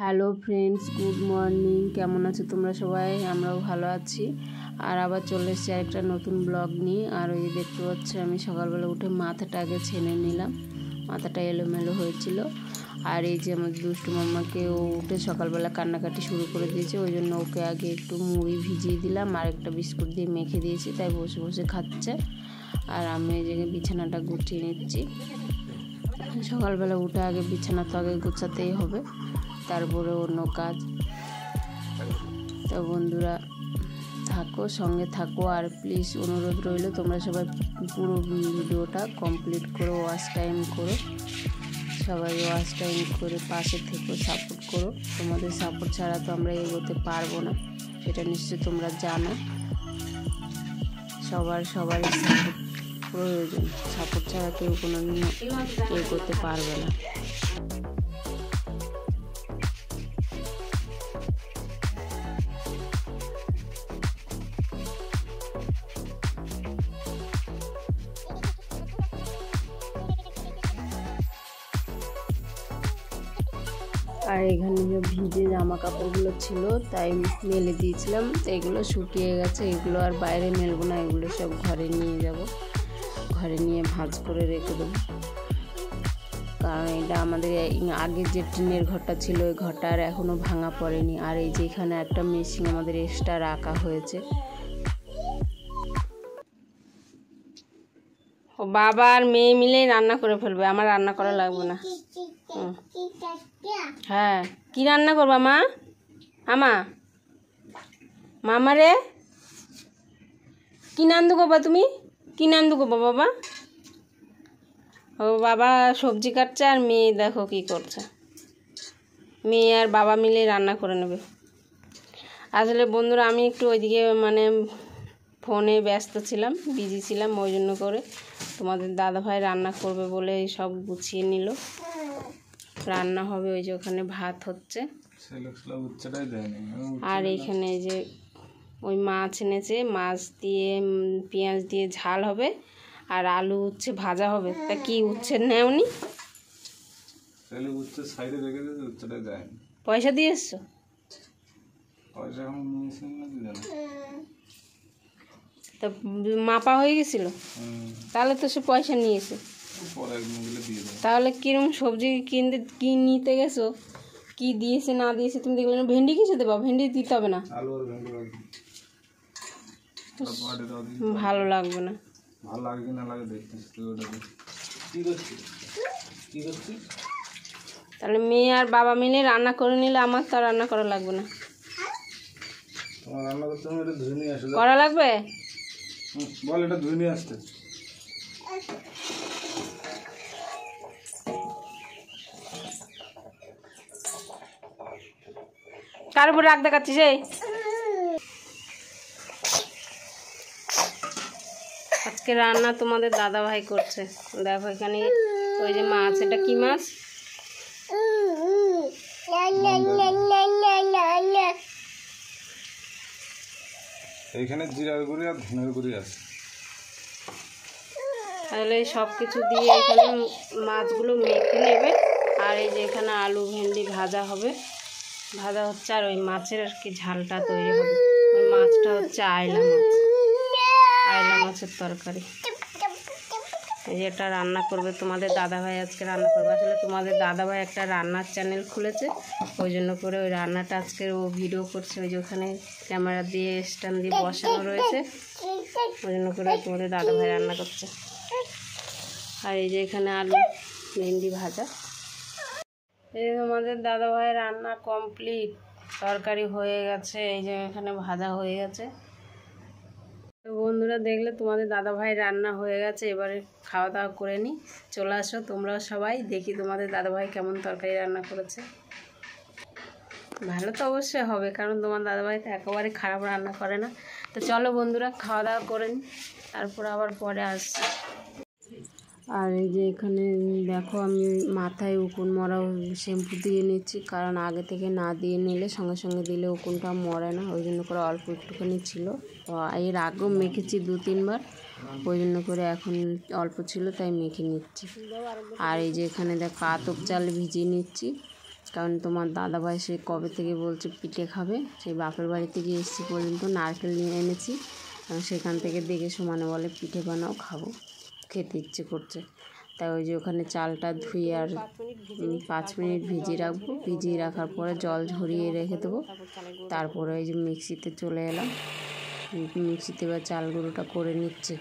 Hello friends good morning কেমন আছো তোমরা সবাই? আমরাও ভালো আছি। আর আবার চলে এসেছি আরেকটা নতুন ব্লগ নিয়ে। আর ওই দেখতে পাচ্ছি, আমি সকালবেলা উঠে মাথাটা আগে ছেনে নিলাম। মাথাটা এলোমেলো হয়েছিল। আর এই যে আমার দুষ্টু মাম্মাকে ও উঠে সকালবেলা কান্নাকাটি শুরু করে দিয়েছে, ওই জন্য ওকে আগে একটু মুড়ি ভিজিয়ে দিলাম আর একটা বিস্কুট দিয়ে মেখে দিয়েছি, তাই বসে বসে খাচ্ছে। আর আমি এই জায়গায় বিছানাটা গুছিয়ে নিচ্ছি। সকালবেলা উঠে আগে বিছানা তো আগে গুছাতেই হবে। তারপরে অন্য কাজ। তো বন্ধুরা, থাকো, সঙ্গে থাকো। আর প্লিজ অনুরোধ রইল, তোমরা সবাই পুরো ভিডিওটা কমপ্লিট করো ওয়াচ টাইম করো। সবাই ওয়াচ টাইম করে পাশে থেকো সাপোর্ট করো। তোমাদের সাপোর্ট ছাড়া তো আমরা এগোতে পারব না, সেটা নিশ্চয়ই তোমরা জানো। সবার, সবারই সাপোর্ট প্রয়োজন। সাপোর্ট ছাড়া কেউ কোনো এগোতে পারবে না। আর এখানে যে ভিজে জামা কাপড়গুলো ছিল, তাই মেলে দিয়েছিলাম। এগুলো শুকিয়ে গেছে, এগুলো আর বাইরে মেলবো না, এগুলো সব ঘরে নিয়ে যাব। ঘরে নিয়ে ভাঁজ করে রেখে দেবো। কারণ এটা আমাদের আগে যে টিনের ঘরটা ছিল, ওই ঘরটা আর এখনও ভাঙা পড়েনি। আর এই যে এখানে একটা মেশিন আমাদের এক্সট্রা রাখা হয়েছে। বাবা আর মেয়ে মিলে রান্না করে ফেলবে, আমার রান্না করা লাগবে না। হ্যাঁ। কি রান্না করবা মা? আমা মামারে? কি নান্দু করবা তুমি? কি নান্দু করবা বাবা? ও বাবা সবজি কাটছে আর মেয়ে দেখো কি করছে। মেয়ে আর বাবা মিলে রান্না করে নেবে। আসলে বন্ধুরা আমি একটু ওইদিকে মানে ফোনে ব্যস্ত ছিলাম, বিজি ছিলাম, ওই জন্য করে তোমাদের দাদাভাই রান্না করবে বলে সব গুছিয়ে নিল। রান্না হবে ওই যে ওখানে ভাত হচ্ছে। আর এখানে যে ওই মাছ এনেছে মাছ দিয়ে পেঁয়াজ দিয়ে ঝাল হবে আর আলু উচ্ছে ভাজা হবে। তা কি উচ্ছে নেওনি? পয়সা দিয়ে এসছো? তা মাপা হয়ে গেছিল? তাহলে তো সে পয়সা নিয়েছে। তাহলে কিরম সবজি কিনতে কি নিতে গেছো? কি দিয়েছে না দিয়েছে তুমি দেখলে ভেন্ডি কিছু দেবা? ভেন্ডি দিতে হবে না। ভালো লাগবে না। ভালো লাগে কি না লাগে তাহলে মেয়ে আর বাবা মিলে রান্না করে নিলে আমার তো আর রান্না করা লাগবে না। করা লাগবে? বল এটা ধুয়ে নিয়ে আসতে। কার উপরে রাগ দেখাচ্ছিস এই? আজকে রান্না তোমাদের দাদা ভাই করছে। দেখো এখানে ওই যে মাছ এটা কি মাছ? এইখানে জিরার গুঁড়ি আর ধনের গুঁড়ি আছে। তাহলে সব কিছু দিয়ে এখানে মাছগুলো মেখে নেবে। আর এই যে এখানে আলু ভেন্ডি ভাজা হবে। ভাজা হচ্ছে আর ওই মাছের আর কি ঝালটা তৈরি হবে ওই মাছটা হচ্ছে আয়লা মাছ। আয়লা মাছের তরকারি। এই যে এটা রান্না করবে তোমাদের দাদাভাই আজকে রান্না করবে। আসলে তোমাদের দাদাভাই একটা রান্নার চ্যানেল খুলেছে, ওই জন্য করে ওই রান্নাটা আজকে ও ভিডিও করছে। ওই যে ওখানে ক্যামেরা দিয়ে স্ট্যান্ড দিয়ে বসানো রয়েছে। ওই জন্য করে তোমাদের দাদাভাই রান্না করছে। আর এই যে এখানে আলু, ভেন্ডি ভাজা। এই তোমাদের দাদাভাই রান্না কমপ্লিট। তরকারি হয়ে গেছে, এই যে এখানে ভাজা হয়ে গেছে। তো বন্ধুরা দেখলে তোমাদের দাদাভাই রান্না হয়ে গেছে, এবারে খাওয়া দাওয়া করে নিই চলে আসো, তোমরাও সবাই দেখি তোমাদের দাদাভাই কেমন তরকারি রান্না করেছে। ভালো তো অবশ্যই হবে, কারণ তোমার দাদাভাই তো একেবারে খারাপ রান্না করে না। তো চলো বন্ধুরা, খাওয়া দাওয়া করে তারপর আবার পরে আসছি। আর এই যে এখানে দেখো আমি মাথায় উকুন মরা শ্যাম্পু দিয়ে নিচ্ছি, কারণ আগে থেকে না দিয়ে নিলে সঙ্গে সঙ্গে দিলে উকুনটা মরে না, ওই জন্য করে অল্প একটুখানি ছিল। তো এর আগেও মেখেছি দু, তিনবার, ওই জন্য করে এখন অল্প ছিল, তাই মেখে নিচ্ছি। আর এই যে এখানে দেখো আতপ চাল ভিজিয়ে নিচ্ছি, কারণ তোমার দাদাভাই সে কবে থেকে বলছে পিঠে খাবে, সেই বাপের বাড়ি থেকে এসেছি পর্যন্ত নারকেল নিয়ে এনেছি সেখান থেকে দেখে সমানে বলে পিঠে বানাও, খাব। খেতে ইচ্ছে করছে। তাই ওই যে ওখানে চালটা ধুয়ে আর পাঁচ মিনিট ভিজিয়ে রাখব। ভিজিয়ে রাখার পরে জল ঝরিয়ে রেখে দেবো। তারপরে ওই যে মিক্সিতে চলে এলাম। মিক্সিতে এবার চাল গুঁড়োটা করে নিচ্ছে।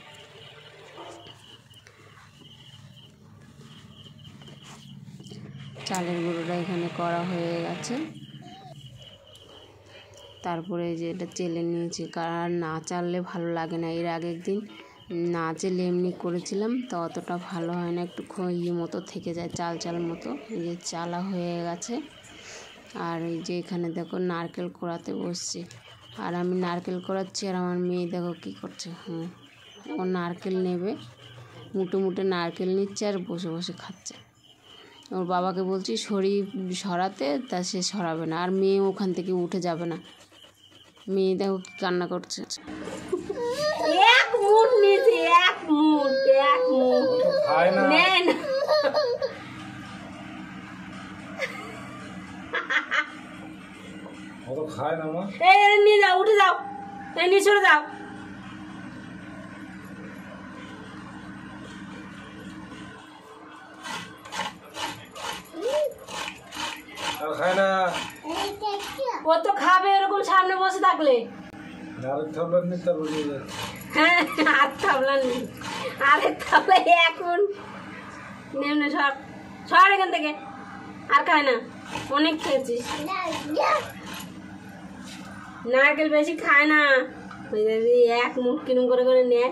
চালের গুঁড়োটা এখানে করা হয়ে গেছে। তারপরে যে এটা চেলে নিয়েছি। কারণ না চাললে ভালো লাগে না। এর আগের দিন না চেলে এমনি করেছিলাম, তো অতটা ভালো হয় না, একটু ইয়ে মতো থেকে যায়, চাল চাল মতো। এই যে চালা হয়ে গেছে। আর এই যে এখানে দেখো নারকেল কোড়াতে বসছে। আর আমি নারকেল কোড়াচ্ছি, আর আমার মেয়ে দেখো কী করছে। হুম, ও নারকেল নেবে, মুটে মুটে নারকেল নিচ্ছে আর বসে বসে খাচ্ছে। ওর বাবাকে বলছি, সরি, সরাতে? তা সে সরাবে না। আর মেয়ে ওখান থেকে উঠে যাবে না। মেয়ে দেখো কি কান্না করছে এক মুঠ নিয়েছি এক মুঠ এক মুঠ খায় না। নেন। অত খায় না মা। এই নিয়ে যাও উঠে যাও। এই নিয়ে সরে যাও। আর খায় না। ও তো খাবে এরকম সামনে বসে থাকলে। আরেক থাবলা নিয়ে তারপর নিয়ে যাচ্ছে হ্যাঁ আর থাবলা নেই আরেক থাবলা এখন নেমনে সর সর এখান থেকে। আর খায় না অনেক খেয়েছিস। নারকেল বেশি খায় না। এক মুঠ কিরম করে করে নেয়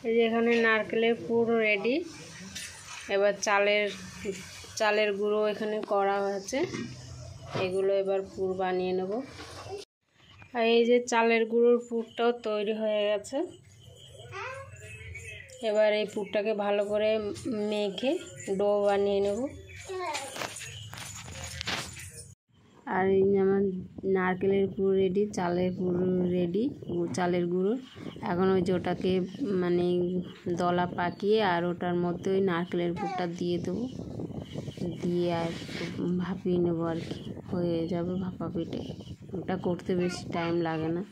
এই যে এখানে নারকেলের পুরো রেডি এবার চালের চালের গুঁড়ো এখানে করা হয়েছে। এগুলো এবার পুর বানিয়ে নেব। আর এই যে চালের গুঁড়োর পুরটাও তৈরি হয়ে গেছে। এবার এই পুরটাকে ভালো করে মেখে ডো বানিয়ে নেব। আর এই আমার নারকেলের পুর রেডি, চালের পুর রেডি চালের গুঁড়ো। এখন ওই যে মানে দলা পাকিয়ে আর ওটার মধ্যে ওই নারকেলের পুরটা দিয়ে দেবো। দিয়ে আর ভাপিয়ে নেব আর কি। হয়ে যাবে ভাপা পিঠে। ওটা করতে বেশি টাইম লাগে না,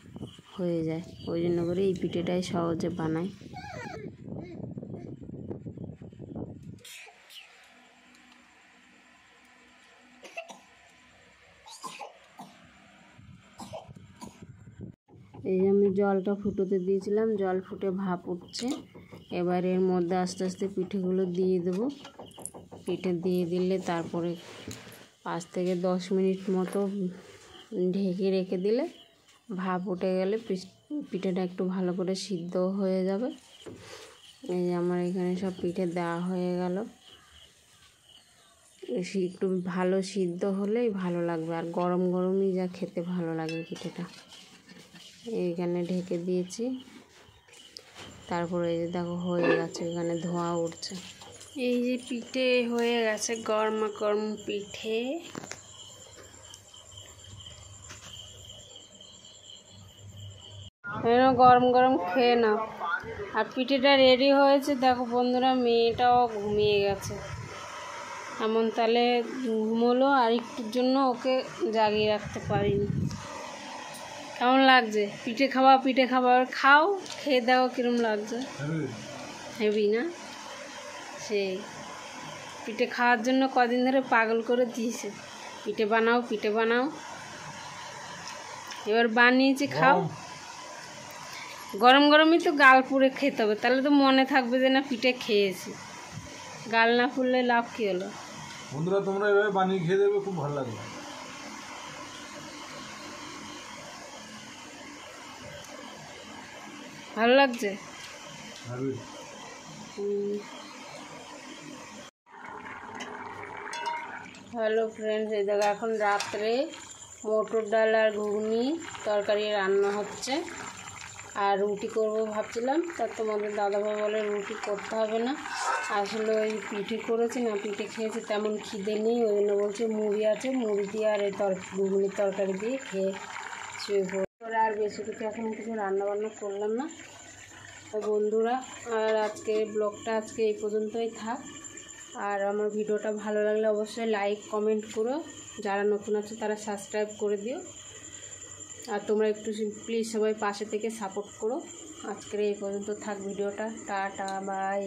হয়ে যায়। ওই জন্য করে এই পিঠেটাই সহজে বানাই। এই যে আমি জলটা ফুটোতে দিয়েছিলাম, জল ফুটে ভাপ উঠছে। এবার এর মধ্যে আস্তে আস্তে পিঠেগুলো দিয়ে দেবো। পিঠে দিয়ে দিলে তারপরে পাঁচ থেকে দশ মিনিট মতো ঢেকে রেখে দিলে ভাপ উঠে গেলে পিঠেটা একটু ভালো করে সিদ্ধ হয়ে যাবে। এই যে আমার এখানে সব পিঠে দেওয়া হয়ে গেল। একটু ভালো সিদ্ধ হলেই ভালো লাগবে, আর গরম গরমই যা খেতে ভালো লাগে পিঠেটা। এইখানে ঢেকে দিয়েছি। তারপরে এই যে দেখো হয়ে গেছে, এখানে ধোঁয়া উঠছে। এই যে পিঠে হয়ে গেছে গরমা গরম পিঠে। গরম গরম খেয়ে নাও। আর পিঠেটা রেডি হয়েছে দেখো বন্ধুরা মেয়েটাও ঘুমিয়ে গেছে। এমন তাহলে ঘুমোলো আর একটুর জন্য ওকে জাগিয়ে রাখতে পারিনি। কেমন লাগছে? পিঠে খাওয়া পিঠে খাবার খাও খেয়ে দেখো কিরম লাগছে। হেবি না? সেই। পিঠে খাওয়ার জন্য কদিন ধরে পাগল করে দিয়েছে। পিঠে বানাও পিঠে বানাও। এবার বানিয়েছি খাও। গরম গরমই তো গাল পুড়ে খেতে হবে। তাহলে তো মনে থাকবে যে না পিঠে খেয়েছি। গাল না ফুললে লাভ কী হলো? বন্ধুরা তোমরা এভাবে বানিয়ে খেয়ে দেবে খুব ভালো লাগবে। ভালো লাগছে? হ্যালো ফ্রেন্ডস এই দেখো এখন রাত্রে মটর ডাল আর ঘুগনি তরকারি রান্না হচ্ছে। আর রুটি করব ভাবছিলাম, তা তোমাদের দাদাভাই বলে রুটি করতে হবে না। আসলে ওই পিঠে করেছি, না পিঠে খেয়েছি, তেমন খিদে নেই, ওই জন্য বলছে মুড়ি আছে, মুড়ি দিয়ে আর এই তর ঘুগনির তরকারি দিয়ে খেয়ে শুয়ে পড়ে। আর বেশি কিছু এখন কিছু রান্না বান্না করলাম না। বন্ধুরা, আর আজকে ব্লগটা আজকে এই পর্যন্তই থাক। আর আমার ভিডিওটা ভালো লাগলে অবশ্যই লাইক কমেন্ট করো। যারা নতুন আছে তারা সাবস্ক্রাইব করে দিও। আর তোমরা একটু প্লিজ সবাই পাশে থেকে সাপোর্ট করো। আজকের এই পর্যন্ত থাক ভিডিওটা। Tata bye